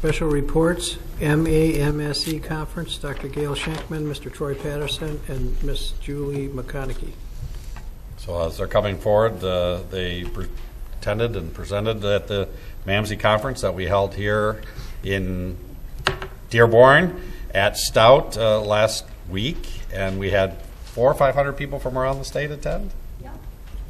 Special reports, MAMSE E Conference, Dr. Gail Shankman, Mr. Troy Patterson, and Ms. Julie McConaughey. So as they're coming forward, uh, they attended and presented at the MAMSE conference that we held here in Dearborn at Stout uh, last week, and we had four or 500 people from around the state attend? Yeah.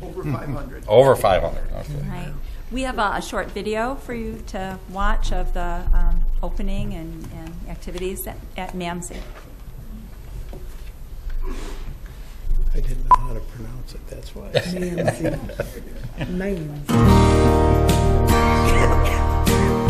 Over 500. Over 500, okay. Right. We have a, a short video for you to watch of the um, opening and, and activities at, at MAMSI. I didn't know how to pronounce it, that's why.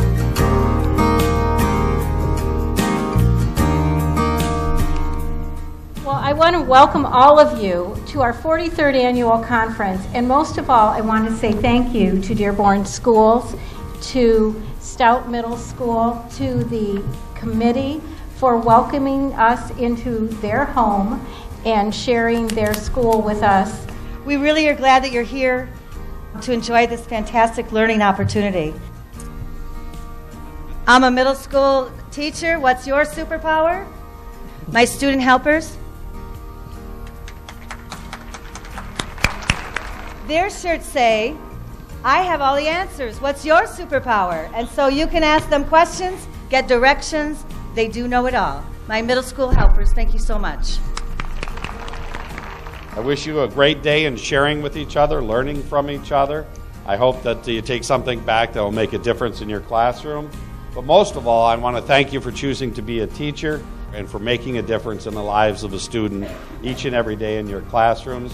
Well, I want to welcome all of you to our 43rd annual conference. And most of all, I want to say thank you to Dearborn Schools, to Stout Middle School, to the committee for welcoming us into their home and sharing their school with us. We really are glad that you're here to enjoy this fantastic learning opportunity. I'm a middle school teacher. What's your superpower? My student helpers. Their shirts say, I have all the answers. What's your superpower? And so you can ask them questions, get directions. They do know it all. My middle school helpers, thank you so much. I wish you a great day in sharing with each other, learning from each other. I hope that you take something back that will make a difference in your classroom. But most of all, I want to thank you for choosing to be a teacher and for making a difference in the lives of a student each and every day in your classrooms.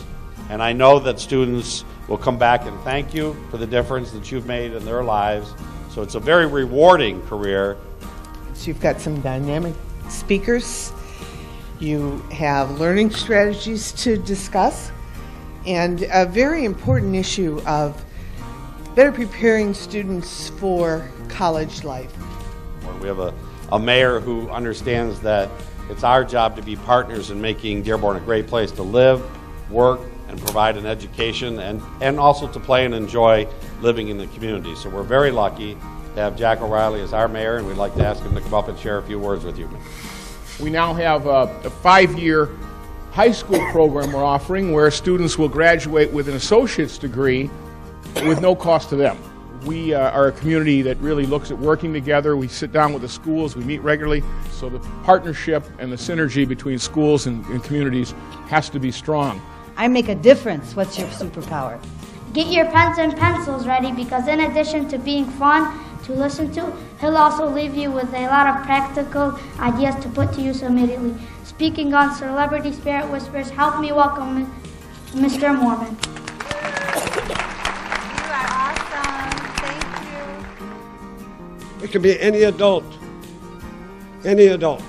And I know that students will come back and thank you for the difference that you've made in their lives. So it's a very rewarding career. So you've got some dynamic speakers. You have learning strategies to discuss, and a very important issue of better preparing students for college life. We have a, a mayor who understands that it's our job to be partners in making Dearborn a great place to live, work, and provide an education, and, and also to play and enjoy living in the community. So we're very lucky to have Jack O'Reilly as our mayor, and we'd like to ask him to come up and share a few words with you. We now have a, a five-year high school program we're offering where students will graduate with an associate's degree with no cost to them. We uh, are a community that really looks at working together. We sit down with the schools, we meet regularly, so the partnership and the synergy between schools and, and communities has to be strong. I make a difference. What's your superpower? Get your pens and pencils ready because, in addition to being fun to listen to, he'll also leave you with a lot of practical ideas to put to use immediately. Speaking on Celebrity Spirit Whispers, help me welcome Mr. Moorman. You are awesome. Thank you. It could be any adult, any adult,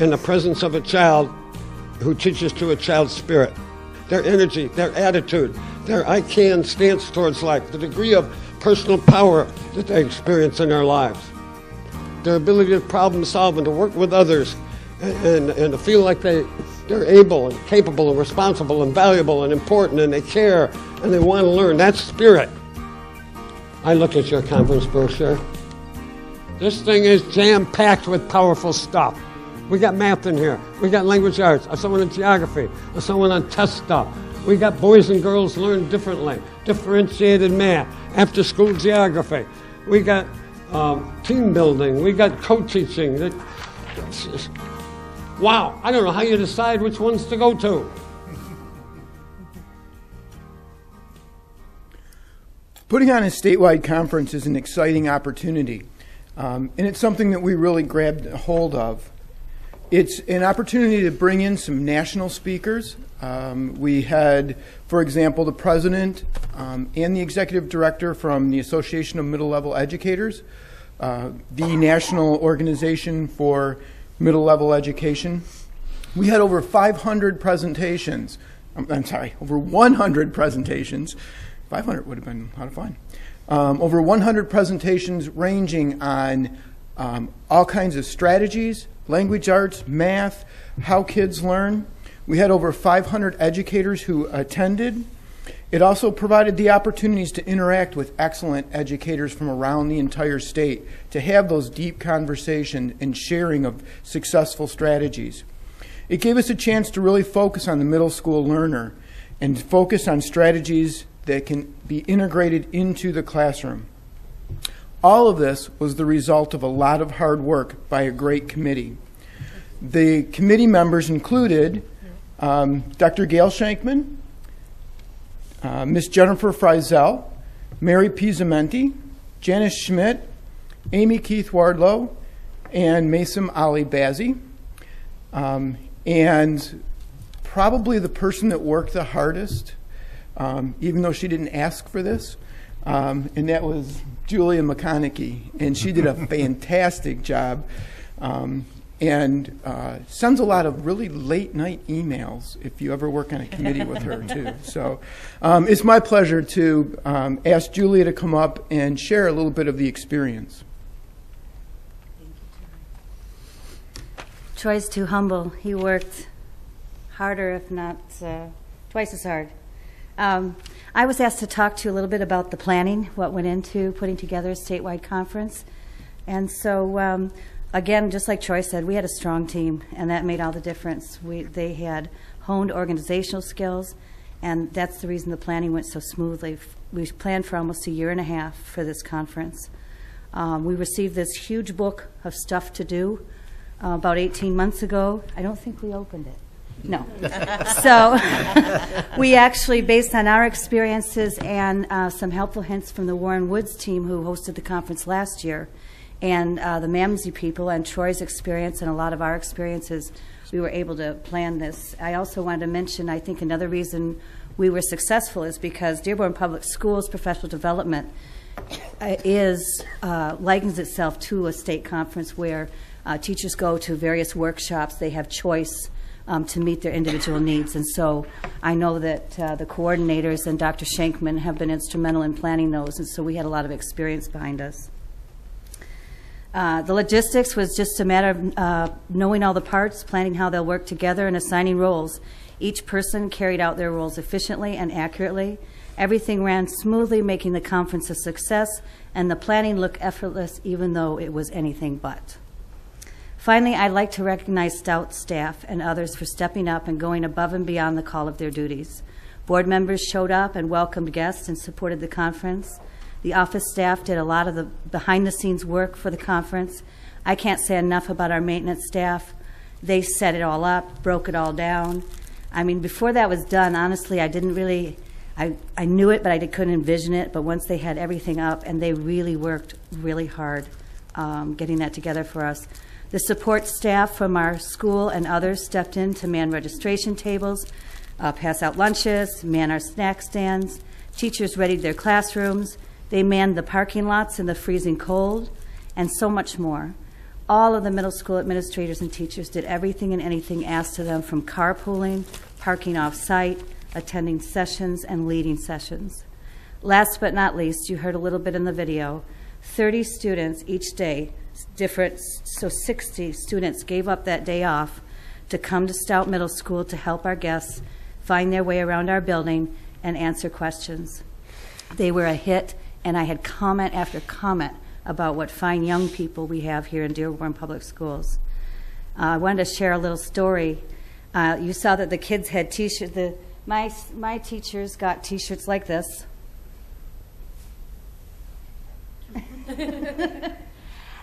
in the presence of a child who teaches to a child's spirit, their energy, their attitude, their I can stance towards life, the degree of personal power that they experience in their lives, their ability to problem solve and to work with others and, and, and to feel like they, they're able and capable and responsible and valuable and important and they care and they want to learn. That's spirit. I looked at your conference brochure. This thing is jam packed with powerful stuff. We got math in here. We got language arts. Someone in geography. Someone on test stuff. We got boys and girls learn differently. Differentiated math. After school geography. We got um, team building. We got co-teaching. Wow! I don't know how you decide which ones to go to. Putting on a statewide conference is an exciting opportunity, um, and it's something that we really grabbed hold of. It's an opportunity to bring in some national speakers. Um, we had, for example, the president um, and the executive director from the Association of Middle Level Educators, uh, the national organization for middle level education. We had over 500 presentations. I'm, I'm sorry, over 100 presentations. 500 would have been a lot of fun. Um, over 100 presentations ranging on um, all kinds of strategies, language arts, math, how kids learn. We had over 500 educators who attended, It also provided the opportunities to interact with excellent educators from around the entire state, to have those deep conversations and sharing of successful strategies. It gave us a chance to really focus on the middle school learner and focus on strategies that can be integrated into the classroom. All of this was the result of a lot of hard work by a great committee. The committee members included um, Dr. Gail Shankman, uh, Miss Jennifer Frizel, Mary Pizzamenti, Janice Schmidt, Amy Keith Wardlow, and Mason Ali Bazzi. Um, and probably the person that worked the hardest, um, even though she didn't ask for this, um, and that was Julia McConaughey. And she did a fantastic job. Um, and uh, sends a lot of really late night emails if you ever work on a committee with her too. So um, it's my pleasure to um, ask Julia to come up and share a little bit of the experience. Troy's too humble. He worked harder, if not uh, twice as hard. Um, I was asked to talk to you a little bit about the planning, what went into putting together a statewide conference. And so um, again, just like Troy said, we had a strong team, and that made all the difference. We, they had honed organizational skills, and that's the reason the planning went so smoothly. We planned for almost a year and a half for this conference. Um, we received this huge book of stuff to do uh, about 18 months ago. I don't think we opened it. No. so we actually, based on our experiences and uh, some helpful hints from the Warren Woods team who hosted the conference last year, and uh, the MAMSE people and Troy's experience and a lot of our experiences, we were able to plan this. I also wanted to mention, I think another reason we were successful is because Dearborn Public Schools professional development uh, is uh, likens itself to a state conference where uh, teachers go to various workshops. They have choice um, to meet their individual needs, and so I know that uh, the coordinators and Dr. Shankman have been instrumental in planning those, and so we had a lot of experience behind us. Uh, the logistics was just a matter of uh, knowing all the parts, planning how they'll work together, and assigning roles. Each person carried out their roles efficiently and accurately. Everything ran smoothly, making the conference a success, and the planning looked effortless, even though it was anything but. Finally, I'd like to recognize Stout staff and others for stepping up and going above and beyond the call of their duties. Board members showed up and welcomed guests and supported the conference. The office staff did a lot of the behind the scenes work for the conference. I can't say enough about our maintenance staff. They set it all up, broke it all down. I mean, before that was done, honestly, I didn't really, I, I knew it, but I couldn't envision it. But once they had everything up, and they really worked really hard um, getting that together for us. The support staff from our school and others stepped in to man registration tables, uh, pass out lunches, man our snack stands. Teachers readied their classrooms. They manned the parking lots in the freezing cold, and so much more. All of the middle school administrators and teachers did everything and anything asked of them from carpooling, parking off site, attending sessions, and leading sessions. Last but not least, you heard a little bit in the video 30 students each day, different, so 60 students gave up that day off to come to Stout Middle School to help our guests find their way around our building and answer questions. They were a hit and I had comment after comment about what fine young people we have here in Dearborn Public Schools. Uh, I wanted to share a little story. Uh, you saw that the kids had T-shirts. My my teachers got T-shirts like this.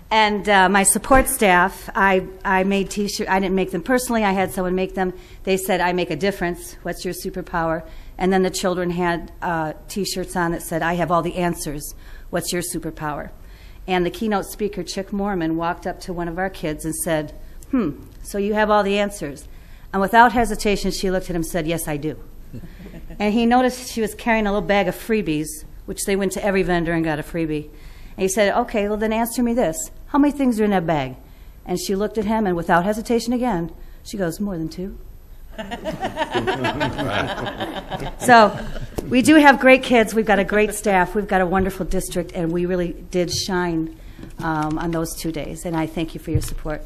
and uh, my support staff, I, I made t-shirts. I didn't make them personally. I had someone make them. They said, "I make a difference. What's your superpower?" And then the children had uh, T-shirts on that said, "I have all the answers. What's your superpower?" And the keynote speaker, Chick Moorman, walked up to one of our kids and said, "Hmm, so you have all the answers." And without hesitation, she looked at him and said, "Yes, I do." and he noticed she was carrying a little bag of freebies, which they went to every vendor and got a freebie. And he said, "Okay, well then answer me this: How many things are in that bag?" And she looked at him, and without hesitation again, she goes, "More than two. so we do have great kids. We've got a great staff. We've got a wonderful district, and we really did shine um, on those two days. And I thank you for your support.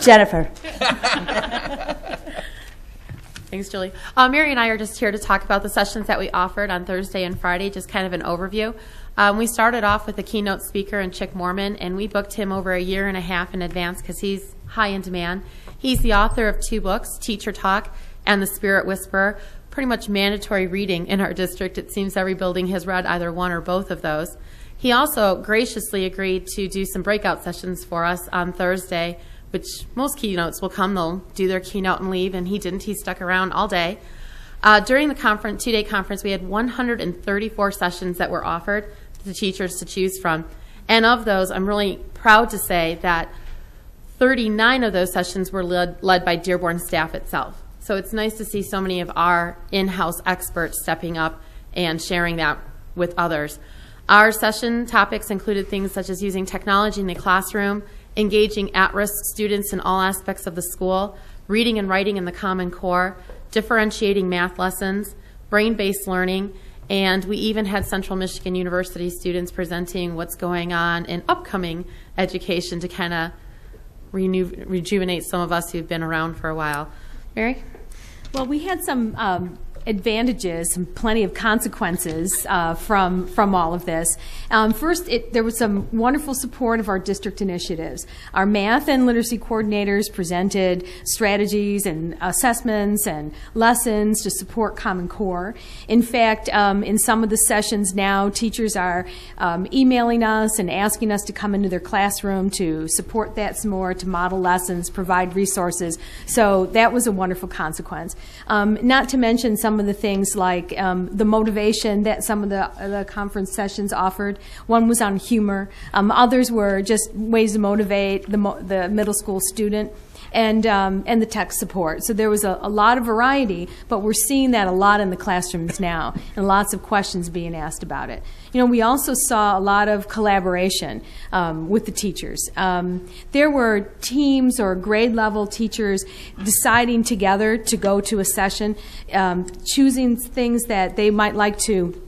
Jennifer. Thanks, Julie. Uh, Mary and I are just here to talk about the sessions that we offered on Thursday and Friday, just kind of an overview. Um, we started off with a keynote speaker in Chick Moorman, and we booked him over a year and a half in advance because he's high in demand. He's the author of two books, Teacher Talk and The Spirit Whisperer, pretty much mandatory reading in our district. It seems every building has read either one or both of those. He also graciously agreed to do some breakout sessions for us on Thursday, which most keynotes will come, they'll do their keynote and leave, and he didn't. He stuck around all day. Uh, during the conference, two-day conference, we had 134 sessions that were offered the teachers to choose from. And of those, I'm really proud to say that 39 of those sessions were led, led by Dearborn staff itself. So it's nice to see so many of our in-house experts stepping up and sharing that with others. Our session topics included things such as using technology in the classroom, engaging at-risk students in all aspects of the school, reading and writing in the Common Core, differentiating math lessons, brain-based learning, and we even had Central Michigan University students presenting what's going on in upcoming education to kind of rejuvenate some of us who've been around for a while. Mary? Well, we had some um, advantages, and plenty of consequences uh, from from all of this. Um, first, it, there was some wonderful support of our district initiatives. Our math and literacy coordinators presented strategies and assessments and lessons to support Common Core. In fact, um, in some of the sessions now, teachers are um, emailing us and asking us to come into their classroom to support that some more, to model lessons, provide resources. So that was a wonderful consequence. Um, not to mention some of the things like um, the motivation that some of the, the conference sessions offered. One was on humor. Um, others were just ways to motivate the, mo- the middle school student. And, um, and the tech support. So there was a, a lot of variety, but we're seeing that a lot in the classrooms now, and lots of questions being asked about it. You know, we also saw a lot of collaboration um, with the teachers. Um, there were teams or grade level teachers deciding together to go to a session, um, choosing things that they might like to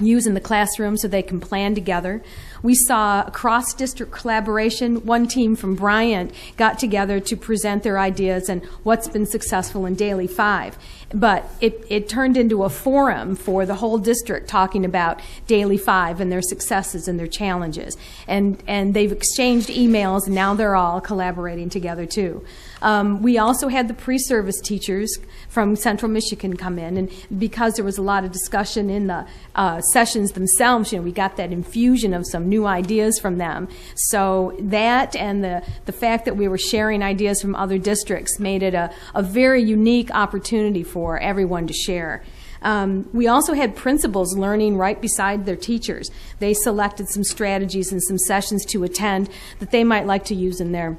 use in the classroom so they can plan together. We saw cross district collaboration. One team from Bryant got together to present their ideas and what's been successful in Daily Five. But it, it turned into a forum for the whole district talking about Daily Five and their successes and their challenges. And, and they've exchanged emails and now they're all collaborating together too. Um, we also had the pre-service teachers from Central Michigan come in, and because there was a lot of discussion in the uh, sessions themselves, you know, we got that infusion of some new ideas from them. So that and the, the fact that we were sharing ideas from other districts made it a, a very unique opportunity for everyone to share. Um, we also had principals learning right beside their teachers. They selected some strategies and some sessions to attend that they might like to use in their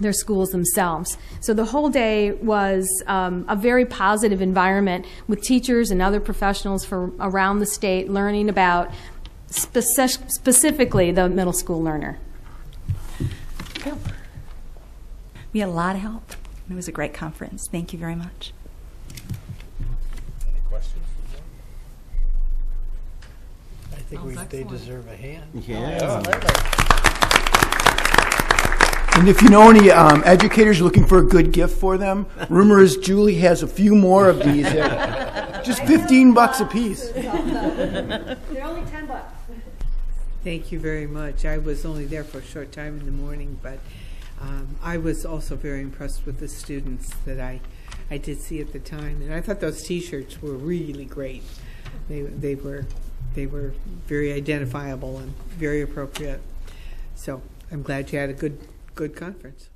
their schools themselves. So the whole day was um, a very positive environment with teachers and other professionals from around the state learning about speci- specifically the middle school learner. We had a lot of help. It was a great conference. Thank you very much. Any questions? I think we, they deserve a hand. Yeah. And if you know any um, educators looking for a good gift for them, rumor is Julie has a few more of these. just 15 bucks a piece. They're only 10 bucks. Thank you very much. I was only there for a short time in the morning, but um, I was also very impressed with the students that I, I did see at the time, and I thought those T-shirts were really great. They they were they were very identifiable and very appropriate. So I'm glad you had a good good conference.